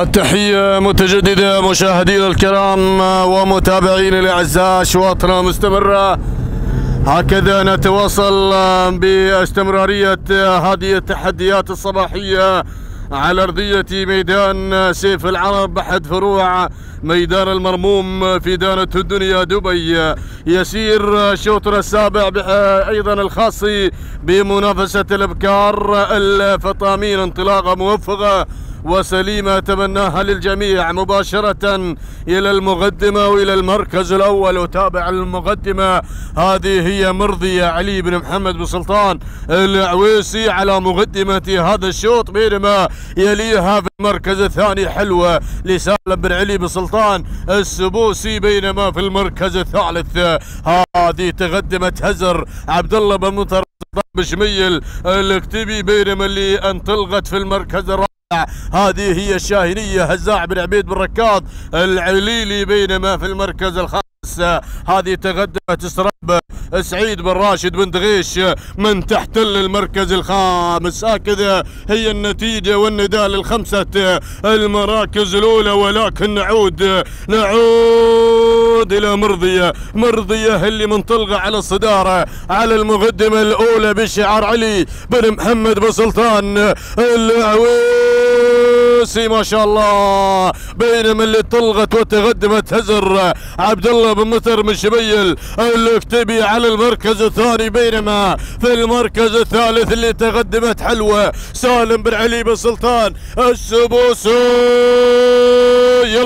التحية متجددة مشاهدينا الكرام ومتابعينا الأعزاء أشواطنا مستمرة. هكذا نتواصل باستمرارية هذه التحديات الصباحية على أرضية ميدان سيف العرب أحد فروع ميدان المرموم في دانة الدنيا دبي. يسير شوطنا السابع أيضا الخاص بمنافسة الأبكار الفطامين انطلاقة موفقة وسليمة تمناها للجميع مباشرة إلى المقدمة وإلى المركز الأول. وتابع المقدمة. هذه هي مرضية علي بن محمد بن سلطان العويسي على مقدمة هذا الشوط. بينما يليها في المركز الثاني حلوة لسالم بن علي بن سلطان السبوسي بينما في المركز الثالث هذه تقدمت هزر عبد الله بن مطر بشميل الكتبي بينما اللي انطلقت في المركز الرابع هذه هي الشاهنية هزاع بن عبيد بن ركاض العليلي بينما في المركز الخامس هذه تقدمت اسراب سعيد بن راشد بن دغيش من تحتل المركز الخامس. هكذا هي النتيجة والنداء للخمسة المراكز الأولى ولكن نعود نعود إلى مرضية مرضية اللي منطلقة على الصدارة على المقدمة الأولى بشعار علي بن محمد بن سلطان. العويسي ما شاء الله. بينما اللي طلقت وتقدمت هزر. عبد الله بن مطر من شبيل الكتبي على المركز الثاني بينما في المركز الثالث اللي تقدمت حلوة سالم بن علي بن سلطان السبوسو.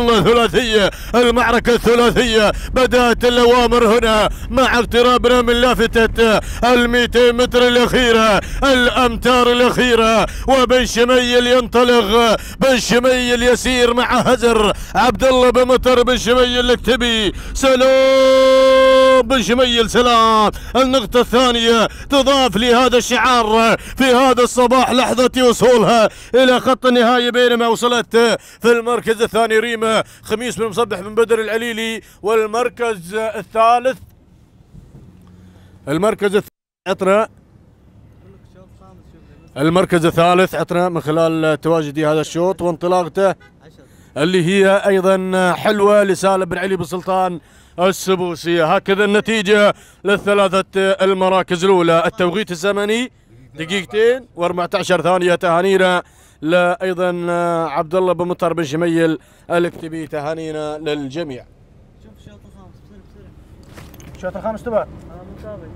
يلا ثلاثية المعركة الثلاثية بدأت الأوامر هنا مع اقترابنا من لافتة ال 200 متر الأخيرة الأمتار الأخيرة. وبن شميل ينطلق بن شميل يسير مع هزر. عبد الله بن مطر بن شميل الكتبي سلام بن شميل سلام النقطة الثانية تضاف لهذا الشعار في هذا الصباح لحظة وصولها إلى خط النهاية بينما وصلت في المركز الثاني ريمة خميس بن مصبح بن بدر العليلي والمركز الثالث. المركز الثالث عطنا المركز الثالث عطنا من خلال تواجدي هذا الشوط وانطلاقته اللي هي أيضا حلوة لسالم بن علي بن سلطان السبوسي هكذا النتيجة للثلاثة المراكز الأولى. التوقيت الزمني دقيقتين و14 ثانية تهانينا لا أيضا عبد الله بن مطر بن شميل الاكتبي تهانينا للجميع. شوف الشوط الخامس بسرعة بسرعة الشوط الخامس تبع أنا متابع